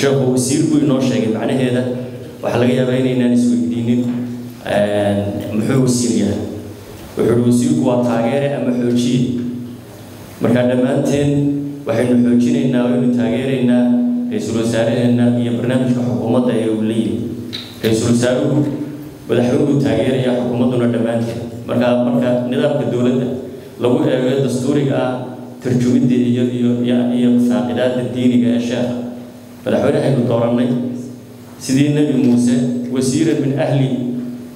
sheekhu wasiirku inoo sheegay macnaheeda waxaa laga yaabaa inaynaan isweydiinin muxuu wasiir yahay wuxuu wasiirku waa taageere ama xoojiye marka dhammaanteen waxaynu xoojinaynaa waynu taageeraynaa ra'iisul wasaaraheenna iyo barnaamijka xukuumadda ee uu leeyahay ra'iisul wasaaruhu madaxweynuhu taageeraya xukuumadduna dhammaanteed marka marka nidaamka dowladda lagu eego dastuuriga ah tarjumidda iyo iyo iyo faaqidaadda diiniga ee sheekha madaxweynehaynu doorannay sidii nebi muuse wasiiran min ahli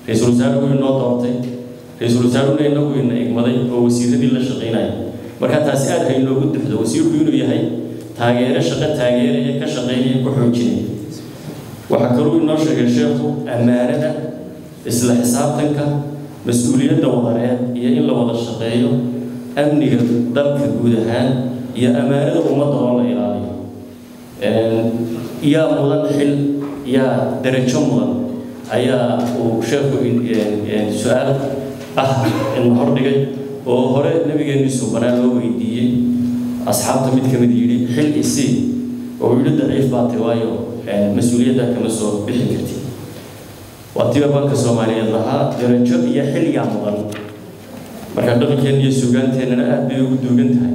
ra'iisul wasaaruhu inoo doortay. Ra'iisul wasaaruhuna inagu ina igmaday oo wasiiradii la shaqaynaya marka taasi aad ha inoogu duxdo wasiirku inuu yahay taageere shaqo taageeraya ka shaqeynaya ku xoojinaya waxaa kaluu inoo sheegay sheekhu ammaanada isla xisaabtanka mas'uuliyadda wadareed iyo in la wada shaqeeyo amniga dalka guud ahaan iyo ammaanada ummadda oo la ilaaliyo yaa mudan xil yaa darajo mudan ayaa uu sheekhu su'aal ah ina hordhigay oo hore nabigeenii suubanaa loo weydiiyey asxaabta mid ka mid yidhi xil isii oo yidhi daciif baatay waayo mas'uuliyadda kama soo bixi karti. Waa tiba banka soomaaliyeed lahaa darajo iyo xil yaa mudan marka dhaqankeen iyo suugaanteennana aad bay ugu duugan tahay.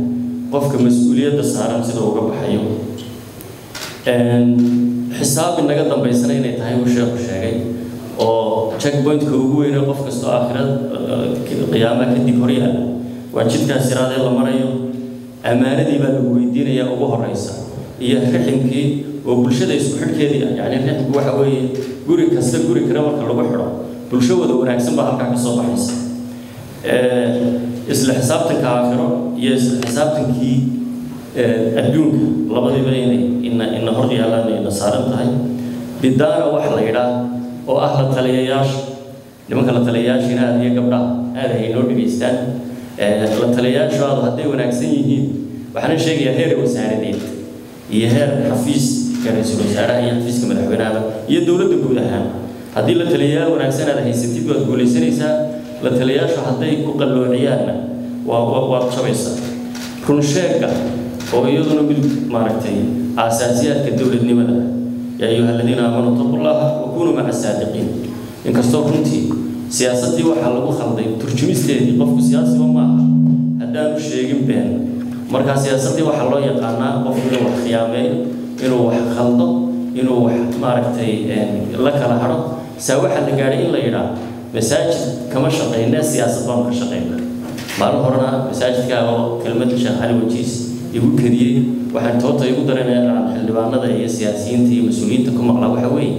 Qofka mas'uuliyadda saaran sida uga baxayo xisaab inaga dambaysana inay tahay uu sheekhu sheegay oo checkpointka ugu weyne qof kastoo aakhirad qiyaama kadib hor yaalla waa jidkaas iraadee la marayo ammaanadii baa lagu weydiinayaa ugu horeysa iyo riximkii oo bulshada isku xidhkeedii ah. Yacni riximku waxa weeye guri kasta guri kale marka lagu xidho bulsho wada wanaagsan baa halkaa ka soo baxaysa. Isla xisaabtanka aakhiro iyo isla xisaabtankii adduunka labadiiba inay hor yaalaan ina saaran tahay bidaana wax la yidhaa oo ah la taliyayaasha nimanka la taliyayaashiina aad iyo gabdhaha aad ay inoo dhegaystaan la taliyayaashaadu hadday wanaagsan yihiin waxaana sheegayaa heer wasaaradeed iyo heer xafiiska ra'iisul wasaaraha iyo xafiiska madaxweynahaba iyo dowladda guud ahaan haddii la taliyayaal wanaagsan aad haysatid waad guulaysanaysaa la taliyayaashu hadday ku qalloociyaanna waa waad jabaysaa runsheegga oo iyaduna mid maaragtay aasaasiyaadka dowladnimada yaa ayuha aladiina aamanuu taqu llaha wakunuu maca saadiqiin inkastoo runtii siyaasaddii waxaa lagu khalday turjumisteedii qofku siyaasiba ma aha haddaanu sheegin been markaa siyaasaddii waxaa loo yaqaanaa qofku inuu wax khiyaameeyo inuu wax khaldo inuu wax maaragtay la kala hadho saa waxaa la gaadhay in la yidhaa masaajid kama shaqaynee siyaasad baanu ka shaqaynaa maalin horena masaajidkaa oo kelmad sheekh cali wajiis igu kadiyey waxaan toota igu daranaya aan xildhibaanada iyo siyaasiyiinta iyo mas'uuliyiinta ku maqlaa waxa weeye.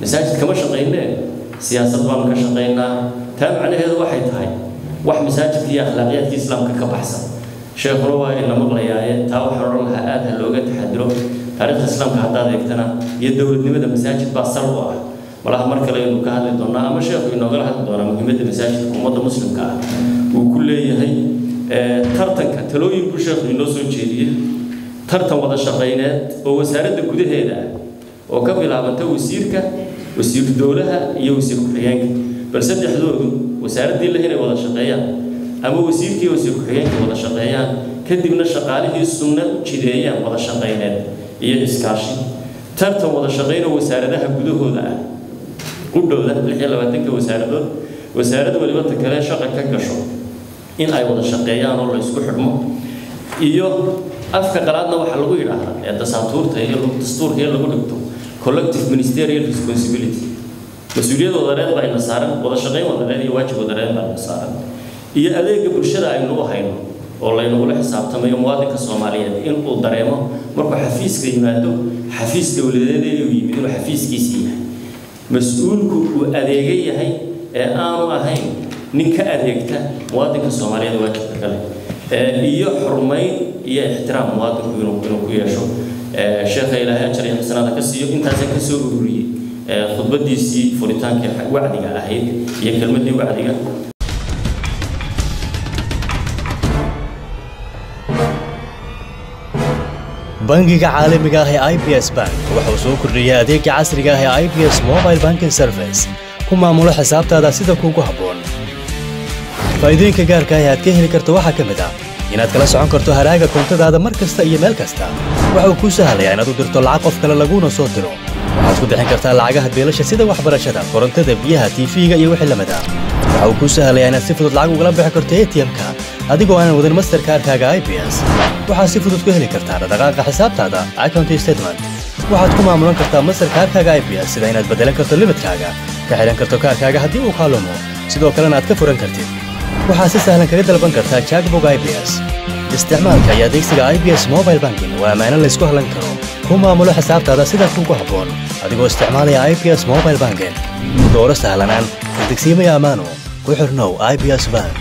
Masaajid kama shaqaynee siyaasad baanu ka shaqaynaa. Taa macnaheedu waxay tahay wax masaajidka iyo akhlaaqiyaadka islaamka ka baxsan. Sheekhuna waa ina maqlayaaye taa waxaan odhan lahaa aad ha looga taxadiro. Taariikhda islaamka haddaad eegtana iyo dowladnimada masaajid baa sal u ah. Malaha mar kale aynu ka hadli doonaa ama sheekhu inoogala hadli doonaa muhiimadda masaajidka ummadda muslimka ah. Uu ku leeyahay tartanka talooyin buu sheekhu inoo soo jeediyey tartan wada shaqayneed oo wasaaradda gudaheeda ah oo ka bilaabanta wasiirka wasiiru dowlaha iyo wasiir ku-xigeenka. Bal saddexdoodu wasaaraddii leh inay wada shaqeeyaan ama wasiirkii wasiir ku-xigeenka wada shaqeeyaan kadibna shaqaalihii sunna jideeyaan wada shaqayneed iyo iskaashi. Tartan wada shaqayn oo wasaaradaha gudahooda ah qudhowda lix iyo labaatanka wasaaradood wasaarad waliba kale shaqa ka gasho in ay wada shaqeeyaan oo la isku xidhmo. Iyo afka qalaadna waxaa lagu yidhaahdaa ee dasaatuurta iyo dastuurka iyo lagu dhigto collective ministerial responsibility. Mas'uuliyad wadareed baa ina saaran wada shaqayn wadareed iyo waajib wadareed baa ina saaran. Iyo adeega bulshada aynu u hayno oo laynagula xisaabtamayo muwaadinka soomaaliyeed inuu dareemo markuu xafiiska yimaado xafiis dowladeed inuu yimid inuu xafiiskiisii yahay. Mas'uulku uu adeega yahay ee aanu ahayn nin ka adeegta muwaadinka soomaaliyeed waajibka kale. Iyo xurmayn iyo ixtiraam muwaadinku inuu ku yeesho. Sheekha ilaahay ajar iyo xasanaada ka siiyo intaasaan ka soo ururiyey. Khudbadiisii furitaankii wacdiga ahayd iyo kelmaddii wacdiga. Bangiga caalamiga ah ee i b s bank wuxuu soo kordhiyey adeega casriga ah ee i b s mobile banking service ku maamulo xisaabtaada sida kuugu habboon ah heli karto waxaa ka mid ah inaad kala socon karto haraaga koontadaada mar kasta iyo meel kasta waxa uu kuu sahlayaa inaad u dirto lacag qof kale laguuna soo diro waxaad ku bixin kartaa lacagaha beelasha sida waxbarashada korontada biyaha tiifiga iyo wixii lamid ah waxa uu kuu sahlayaa inaad si fudud lacag ugala bixi karto atm-ka adigoo aanan wadin masterkaarkaaga i b s waxaad si fudud ku heli kartaa dhaqdhaqaaqa xisaabtaada account statement waxaad ku maamulan kartaa masterkaarkaaga i b s sida inaad beddelan karto limitkaaga ka xidhan karto kaarkaaga haddii uu kaalumo sidoo kalena aad ka furan kartid waxaad si sahlan kaga dalban kartaa jackbog i b s. Isticmaalka iyo adeegsiga i b s mobile banking waa ammaano laysku hallan karo. Ku maamulo xisaabtaada sida kuugu habboon. Adigoo isticmaalaya i b s mobile banking. Dooro sahlanaan kadegsiimaya ammaano ku xirnow s bank